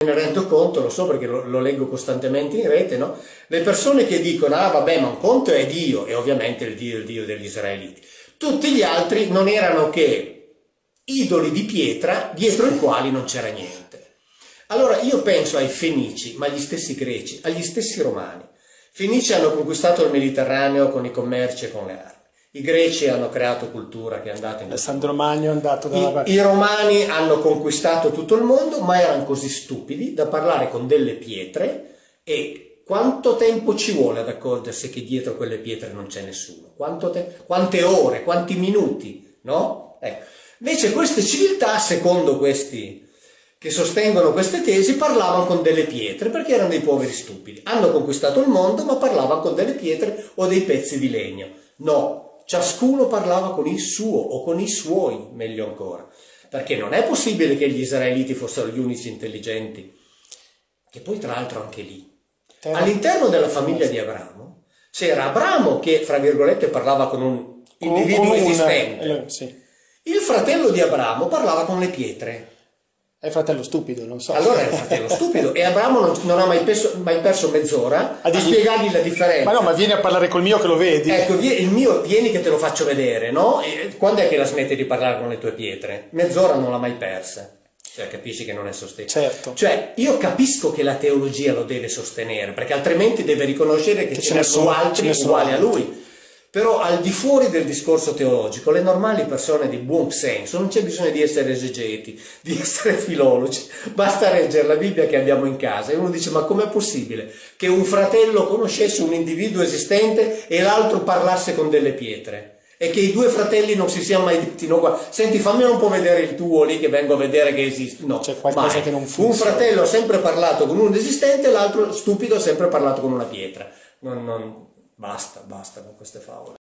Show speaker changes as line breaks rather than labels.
me ne rendo conto, lo so perché lo, lo, leggo costantemente in rete, no? Le persone che dicono, ah vabbè, ma un conto è Dio, e ovviamente il Dio è il Dio degli israeliti. Tutti gli altri non erano che idoli di pietra dietro i quali non c'era niente. Allora io penso ai Fenici, ma agli stessi greci, agli stessi romani. Fenici hanno conquistato il Mediterraneo con i commerci e con le armi. I greci hanno creato cultura che è andata in...
Alessandro Magno è andato dalla
I, I romani hanno conquistato tutto il mondo, ma erano così stupidi da parlare con delle pietre e quanto tempo ci vuole ad accorgersi che dietro quelle pietre non c'è nessuno? Quante ore, quanti minuti, no? Ecco. Invece queste civiltà, secondo questi che sostengono queste tesi, parlavano con delle pietre perché erano dei poveri stupidi. Hanno conquistato il mondo, ma parlavano con delle pietre o dei pezzi di legno. No, ciascuno parlava con il suo o con i suoi, meglio ancora, perché non è possibile che gli israeliti fossero gli unici intelligenti, che poi tra l'altro anche lì. All'interno della famiglia di Abramo c'era Abramo che, fra virgolette, parlava con un individuo esistente.
Eh.
Il fratello di Abramo parlava con le pietre.
È fratello stupido, non so.
Allora è fratello stupido e Abramo non, non ha mai perso, mai perso mezz'ora a, a spiegargli la differenza.
Ma no, ma vieni a parlare col mio che lo vedi.
Ecco, il mio vieni che te lo faccio vedere, no? E quando è che la smetti di parlare con le tue pietre? Mezz'ora non l'ha mai persa. Cioè, capisci che non è sostenibile.
Certo.
Cioè, io capisco che la teologia lo deve sostenere, perché altrimenti deve riconoscere che, che ce ne sono altri uguali a lui. Però al di fuori del discorso teologico, le normali persone di buon senso, non c'è bisogno di essere esegeti, di essere filologi, basta leggere la Bibbia che abbiamo in casa e uno dice ma com'è possibile che un fratello conoscesse un individuo esistente e l'altro parlasse con delle pietre? E che i due fratelli non si siano mai detti, no, senti fammi un po' vedere il tuo lì che vengo a vedere che esiste. No,
c'è qualcosa
mai.
che non funziona.
Un fratello ha sempre parlato con un esistente e l'altro stupido ha sempre parlato con una pietra. Non, non, Basta, basta con queste favole.